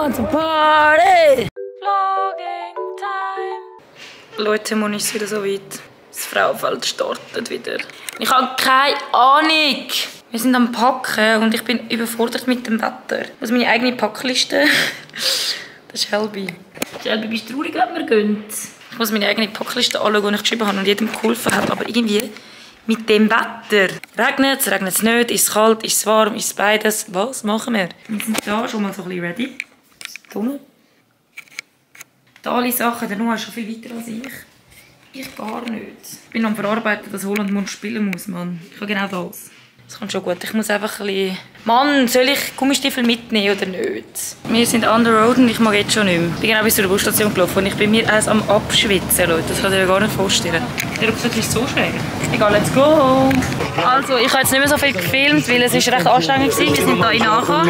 want to party. Vlogging time. Leute, morgen ist es wieder so weit. Das Frauenfeld startet wieder. Ich habe keine Ahnung. Wir sind am Packen und ich bin überfordert mit dem Wetter. Also meine eigene Packliste. das ist Shelby. Shelby, bist du traurig, wenn wir gehen? Ich muss meine eigene Packliste anschauen, die ich geschrieben habe und jedem geholfen habe. Aber irgendwie mit dem Wetter. Regnet es, regnet es nicht, ist es kalt, ist es warm, ist es beides. Was machen wir? Wir sind da schon mal so ein bisschen ready. Da alle Sachen, der Noah ist schon viel weiter als ich. Ich gar nicht. Ich bin am Verarbeiten, dass Holland morgen spielen muss, Mann. Ich habe genau das. Das kommt schon gut. Ich muss einfach ein bisschen... Mann, soll ich Gummistiefel mitnehmen oder nicht? Wir sind on the road und ich mag jetzt schon nicht mehr. Ich bin genau bis zur Busstation gelaufen und ich bin mir alles am Abschwitzen, Leute. Das kann ich mir gar nicht vorstellen. Der Rucksack ist so schwer. Egal, let's go! Also, ich habe jetzt nicht mehr so viel gefilmt, weil es ist recht anstrengend war. Wir sind hier in Aachen.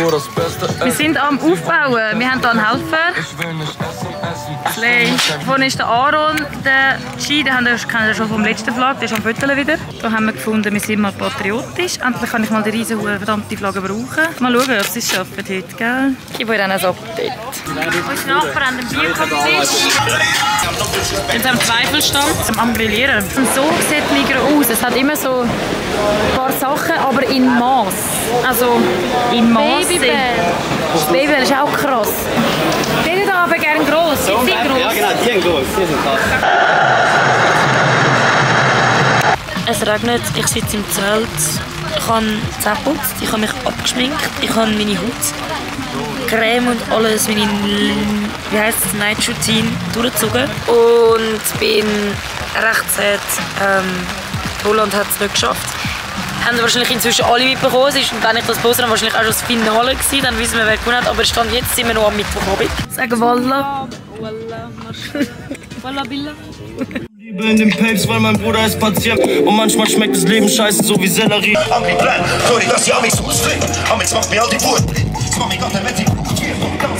Wir sind am Aufbauen. Wir haben hier einen Helfer. Slay. Vorne ist der Aaron, der G, den kennen wir schon vom letzten Vlog, der ist am Viertel wieder. Da haben wir gefunden, wir sind mal patriotisch. Endlich kann ich mal die riesen verdammte Flagge brauchen. Mal schauen, ob sie es schaffen heute, gell? Ich will dann ein Update. Unsere Nachbarn haben einen Bierkompetition. Jetzt am Zweifelstand, am Grillieren. Und so sieht Migros aus. Es hat immer so ein paar Sachen, aber in Maß. Also in Maß. Babybell. Babybell ist auch krass. Die da aber gerne gross. Sind groß, die sind krass. Es regnet, ich sitze im Zelt. Ich habe Zähne geputzt, ich habe mich abgeschminkt, ich habe meine Haut, Creme und alles, meine, wie heisst es, Night Routine durchgezogen. Und bin recht sad. Ähm, Holland hat es nicht geschafft. Haben wahrscheinlich inzwischen alle mitbekommen. Es ist, wenn ich das poste, dann wahrscheinlich auch schon das Finale gewesen. Dann wissen wir, wer gewonnen hat. Aber stand jetzt sind wir noch am Mittwochabend. Sagen Walla. Walla Billa. Liebe in den Papes, weil mein Bruder ist Patient Und manchmal schmeckt das Leben scheiße, so wie Sellerie Angry Plan, sorry, dass die Amis uns fliegen. Amis macht mir all die Wut. Das mach mich Gott, wenn sie Es ist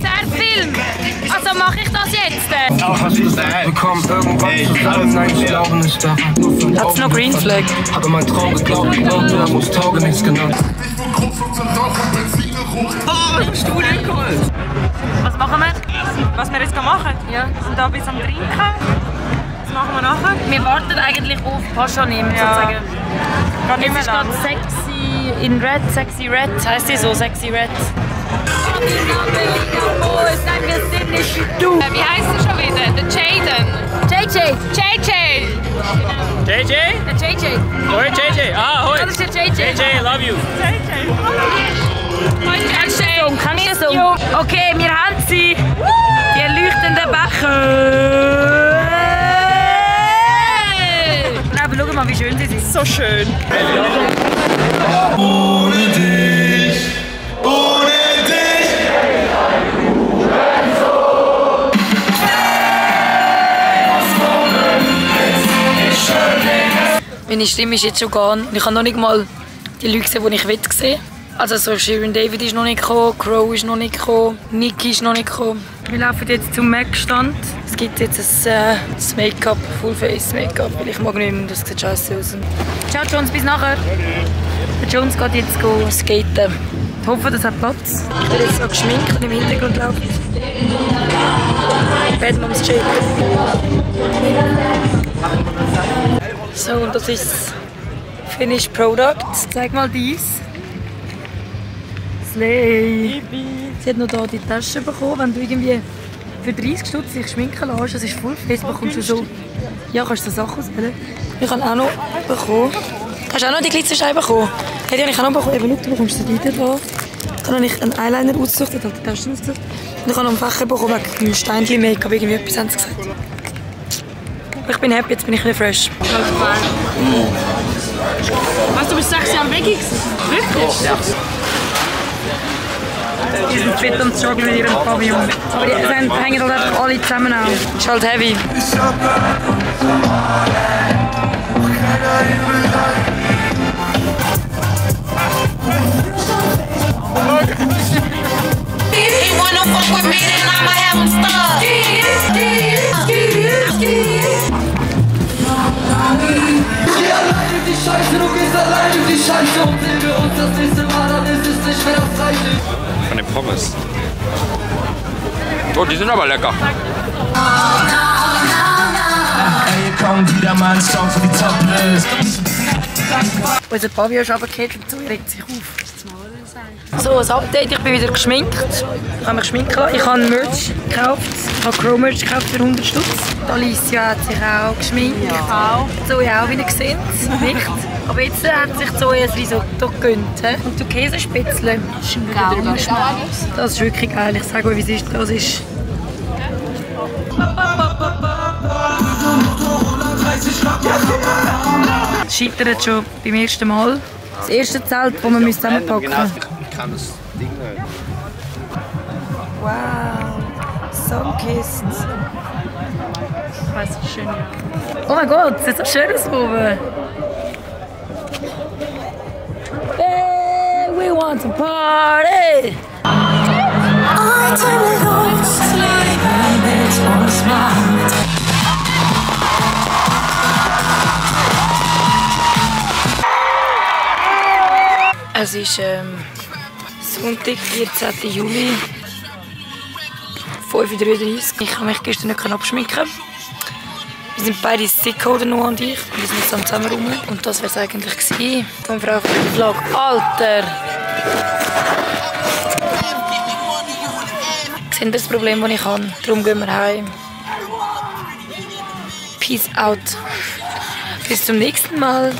Konzert filme. Also mache ich das jetzt. Auch was ist das? Wir kommen irgendwann zusammen, nein, ich glaube nicht daran Hat's noch Green Flag? Habe mein Traum geglaubt, geglaubt, er muss Tauge nichts genannt Was machen wir? Was wir jetzt machen? Ja. Wir sind da bis am Trinken. Was machen wir nachher? Wir warten eigentlich auf Paschanim, sozusagen. Jetzt ist gerade sexy in red, sexy red. Heißt die so, sexy red? Wie heißt er schon wieder? Der Jaden. JJ! JJ. JJ? Der JJ! Hoi JJ. Ah, hoi. Das ist der JJ! JJ, love you. Hoi JJ. Song, kannst du den Song? Okay, wir haben sie! Die leuchtenden Becher! Aber schau mal, wie schön sie sind. So schön. Ohne dich, Meine Stimme ist jetzt schon gegangen. Ich habe noch nicht mal die Leute gesehen, die ich will sehen Also so Sharon David ist noch nicht gekommen, Crow ist noch nicht gekommen, Nicky ist noch nicht gekommen. Wir laufen jetzt zum Mac-Stand. Es gibt jetzt ein, äh, das Make-up, Full-Face-Make-up, weil ich mag nicht mehr, das sieht scheiße aus. Ciao Jones, bis nachher. Der Jones geht jetzt go skaten. Ich hoffe, das hat Platz. Ich bin jetzt so geschminkt und im Hintergrund läuft Bad Moms Jake. So, und das ist das Finished Product. Zeig mal dies. Slay. Sie hat noch hier die Tasche bekommen, wenn du irgendwie für 30 Stutz dich schminken lässt, das ist voll fest, bekommst du so... Ja, kannst du so Sachen auswählen. Ich habe auch noch bekommen. Hast du auch noch die Glitzersteine bekommen? Ja, die habe ich auch noch bekommen. Eben, schau, du bekommst die Leute da. Dann habe ich einen Eyeliner ausgesucht, habe die Taschen ausgesucht. Und ich habe noch einen Fächer bekommen wegen Steinchen-Make-up, irgendwie etwas haben sie gesagt. Ich bin happy, jetzt bin ich wieder fresh. Was, du bist sechs Jahre weg? Wirklich? Ja. Die sind fit und strugglen mit ihrem Pavillon. Aber die sind, hängen halt einfach alle zusammen an. Ist halt heavy. He wanna fuck with me, then I'ma have him stuck. Die Scheiße, du gehst alleine die Scheiße und sehen wir uns das nächste Mal, dann ist es nicht mehr das Gleiche. Von dem Pommes. Oh, die sind aber lecker. Ey, kaum wieder mal ein Song für die Toplist. Unser Pavillon ist runtergefallen und Zoe regt sich auf. So, ein Update. Ich bin wieder geschminkt. Ich habe mich schminken lassen. Ich habe Merch gekauft. Ich habe Crow Merch gekauft für 100 Stutz. Alicia hat sich auch geschminkt. Ja. Zoe auch, wie ihr seht. Nicht. Aber jetzt hat sich Zoe ein Risotto gegönnt. Und du Käsespätzle. Das ist wirklich geil. Ich sage euch, wie es ist. Das ist... Scheitert schon beim ersten Mal. Das erste Zelt, das wir zusammenpacken müssen. Ich kann das Ding nicht. Wow, Sunkist. Ich es ist schön. Oh mein Gott, sieht so schön aus oben. Hey, we want to party! Es ist ähm, Sonntag, 14. Juli, 5.33 Uhr. Ich kann mich gestern nicht abschminken. Wir sind beide sick, oder Noah und ich. Wir sind jetzt zusammen rum. Und das wäre es eigentlich gewesen. Von Frau Vlog. Alter! Ihr das Problem, das ich habe? Darum gehen wir heim. Peace out. Bis zum nächsten Mal.